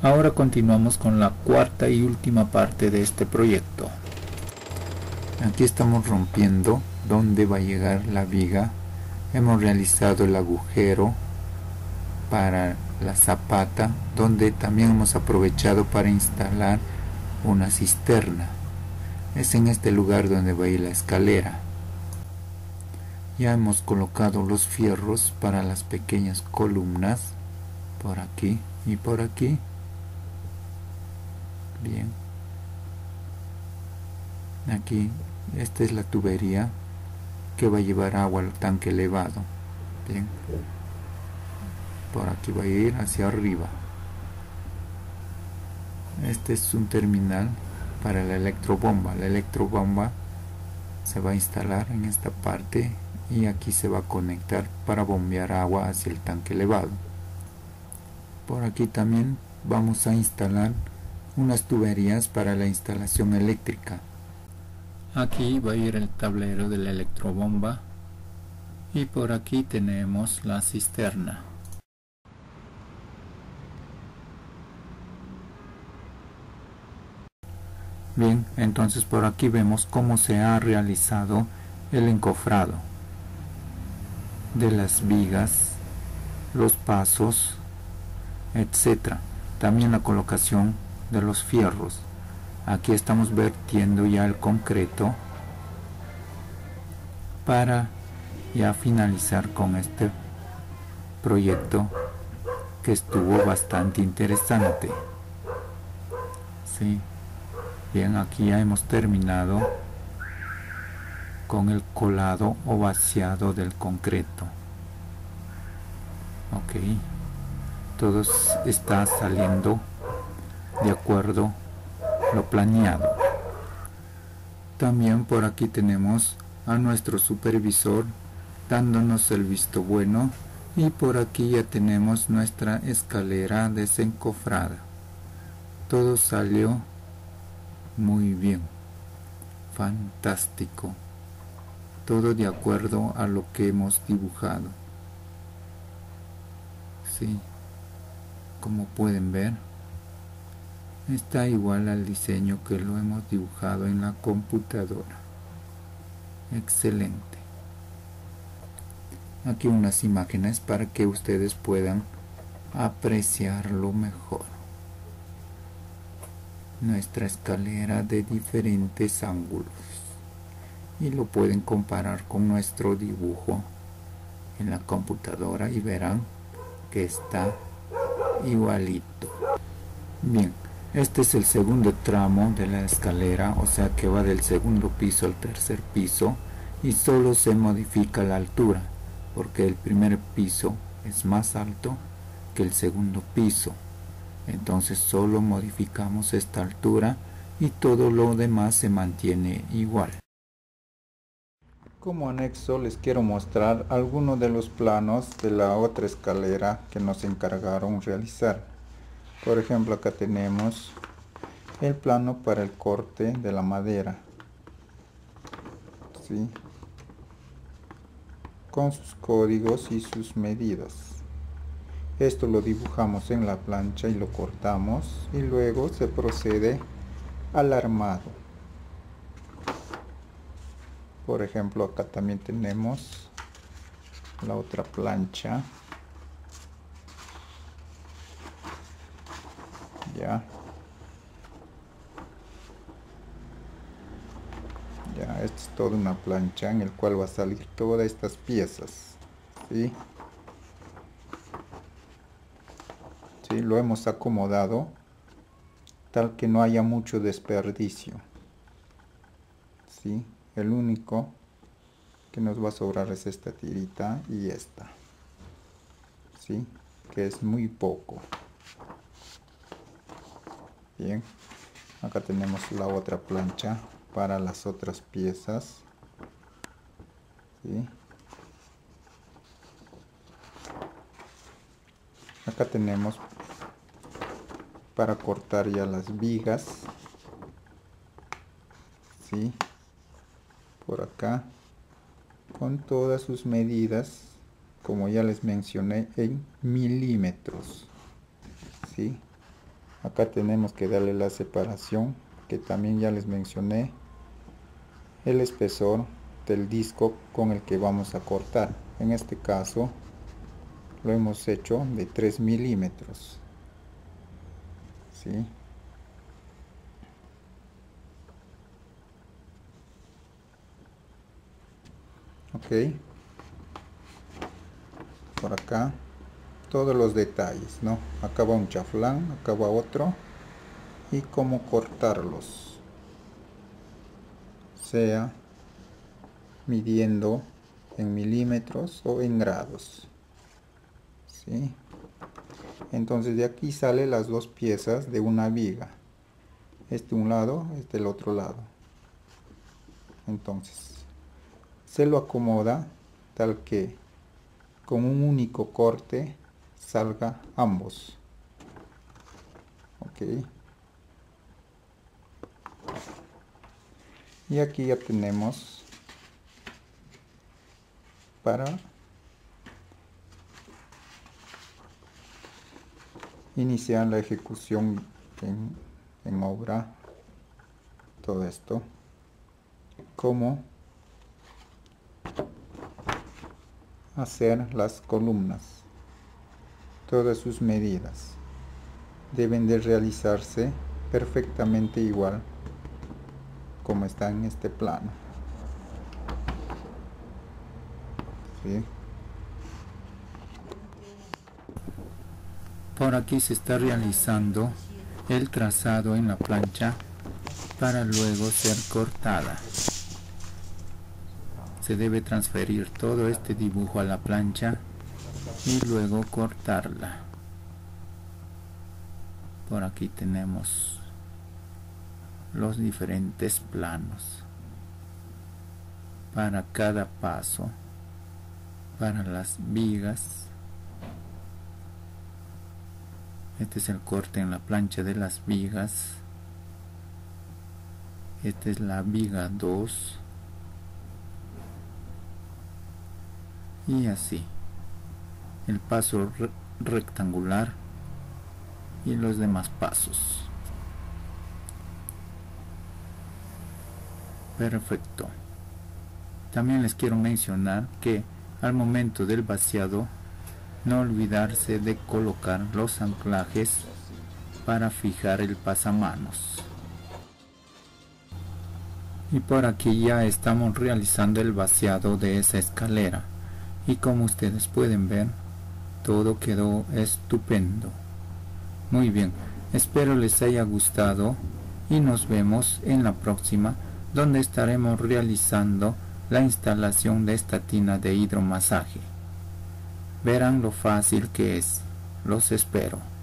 Ahora continuamos con la cuarta y última parte de este proyecto. Aquí estamos rompiendo donde va a llegar la viga. Hemos realizado el agujero para la zapata donde también hemos aprovechado para instalar una cisterna. Es en este lugar donde va a ir la escalera. Ya hemos colocado los fierros para las pequeñas columnas por aquí y por aquí. Bien. Aquí, esta es la tubería que va a llevar agua al tanque elevado. Bien. Por aquí va a ir hacia arriba. Este es un terminal para la electrobomba. La electrobomba se va a instalar en esta parte y aquí se va a conectar para bombear agua hacia el tanque elevado. Por aquí también vamos a instalar unas tuberías para la instalación eléctrica. Aquí va a ir el tablero de la electrobomba y por aquí tenemos la cisterna. Bien, entonces por aquí vemos cómo se ha realizado el encofrado de las vigas, los pasos, etc. También la colocación de los fierros. Aquí estamos vertiendo ya el concreto para ya finalizar con este proyecto que estuvo bastante interesante. Sí. Bien, aquí ya hemos terminado con el colado o vaciado del concreto. Ok, todo está saliendo de acuerdo lo planeado. También por aquí tenemos a nuestro supervisor dándonos el visto bueno y por aquí ya tenemos nuestra escalera desencofrada. Todo salió muy bien. Fantástico. Todo de acuerdo a lo que hemos dibujado. Sí. Como pueden ver. Está igual al diseño que lo hemos dibujado en la computadora. Excelente. Aquí unas imágenes para que ustedes puedan apreciarlo mejor nuestra escalera de diferentes ángulos y lo pueden comparar con nuestro dibujo en la computadora y verán que está igualito bien este es el segundo tramo de la escalera o sea que va del segundo piso al tercer piso y solo se modifica la altura porque el primer piso es más alto que el segundo piso entonces solo modificamos esta altura y todo lo demás se mantiene igual. Como anexo les quiero mostrar algunos de los planos de la otra escalera que nos encargaron realizar. Por ejemplo acá tenemos el plano para el corte de la madera. Con sus códigos y sus medidas. Esto lo dibujamos en la plancha y lo cortamos y luego se procede al armado. Por ejemplo, acá también tenemos la otra plancha. Ya. Ya, esta es toda una plancha en el cual va a salir todas estas piezas. ¿sí? lo hemos acomodado tal que no haya mucho desperdicio ¿sí? el único que nos va a sobrar es esta tirita y esta ¿sí? que es muy poco bien acá tenemos la otra plancha para las otras piezas acá tenemos para cortar ya las vigas ¿sí? por acá con todas sus medidas como ya les mencioné en milímetros ¿sí? acá tenemos que darle la separación que también ya les mencioné el espesor del disco con el que vamos a cortar. En este caso lo hemos hecho de 3 milímetros. ¿sí? ok. Por acá todos los detalles no acá va un chaflán acá va otro. Y cómo cortarlos sea midiendo en milímetros o en grados ¿sí? entonces de aquí sale las dos piezas de una viga este un lado este el otro lado entonces se lo acomoda tal que con un único corte salga ambos ok y aquí ya tenemos para iniciar la ejecución en, en obra todo esto como hacer las columnas. Todas sus medidas deben de realizarse perfectamente igual como está en este plano. Por aquí se está realizando el trazado en la plancha para luego ser cortada. Se debe transferir todo este dibujo a la plancha y luego cortarla. Por aquí tenemos los diferentes planos para cada paso para las vigas. Este es el corte en la plancha de las vigas. Esta es la viga 2 y así el paso rectangular y los demás pasos perfecto. También les quiero mencionar que al momento del vaciado no olvidarse de colocar los anclajes para fijar el pasamanos. Y por aquí ya estamos realizando el vaciado de esa escalera. Y como ustedes pueden ver todo quedó estupendo. Muy bien espero les haya gustado y nos vemos en la próxima donde estaremos realizando la instalación de esta tina de hidromasaje. Verán lo fácil que es. Los espero